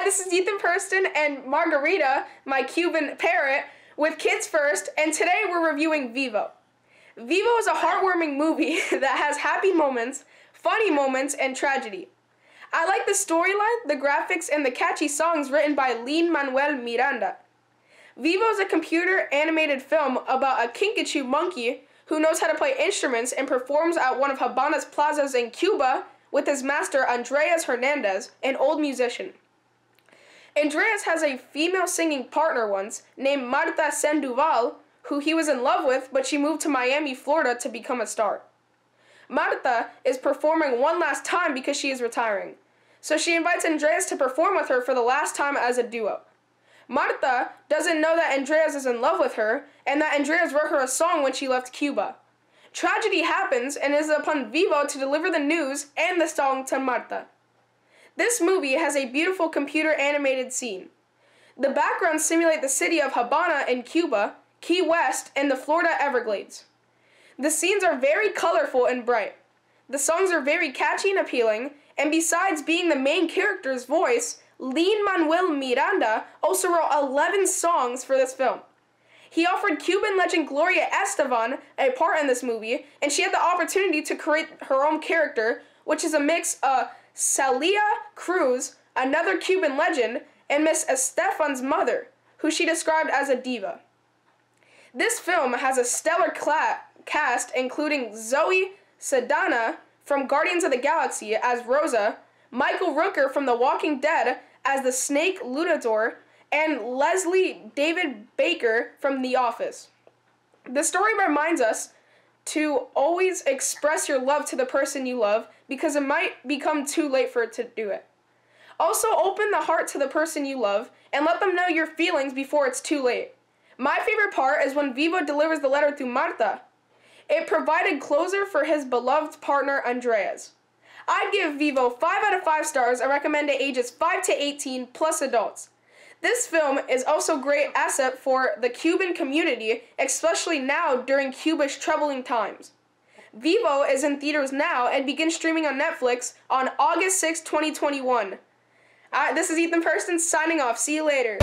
Hi, this is Ethan Purston and Margarita, my Cuban parrot, with Kids First, and today we're reviewing Vivo. Vivo is a heartwarming movie that has happy moments, funny moments, and tragedy. I like the storyline, the graphics, and the catchy songs written by Lin-Manuel Miranda. Vivo is a computer animated film about a kinkajou monkey who knows how to play instruments and performs at one of Habana's plazas in Cuba with his master Andreas Hernandez, an old musician. Andreas has a female singing partner once named Marta Sandoval, who he was in love with, but she moved to Miami, Florida to become a star. Marta is performing one last time because she is retiring. So she invites Andreas to perform with her for the last time as a duo. Marta doesn't know that Andreas is in love with her and that Andreas wrote her a song when she left Cuba. Tragedy happens and it is upon Vivo to deliver the news and the song to Marta. This movie has a beautiful computer animated scene. The backgrounds simulate the city of Habana in Cuba, Key West, and the Florida Everglades. The scenes are very colorful and bright. The songs are very catchy and appealing, and besides being the main character's voice, Lin-Manuel Miranda also wrote 11 songs for this film. He offered Cuban legend Gloria Estefan a part in this movie, and she had the opportunity to create her own character, which is a mix of Celia Cruz, another Cuban legend, and Miss Estefan's mother, who she described as a diva. This film has a stellar cast including Zoe Saldana from Guardians of the Galaxy as Rosa, Michael Rooker from The Walking Dead as the Snake Lutador, and Leslie David Baker from The Office. The story reminds us to always express your love to the person you love because it might become too late for it to do it. Also, open the heart to the person you love and let them know your feelings before it's too late. My favorite part is when Vivo delivers the letter to Marta. It provided closure for his beloved partner Andreas. I'd give Vivo 5 out of 5 stars and recommend to ages 5 to 18 plus adults. This film is also a great asset for the Cuban community, especially now during Cuba's troubling times. Vivo is in theaters now and begins streaming on Netflix on August 6, 2021. Uh, this is Ethan Purston signing off. See you later.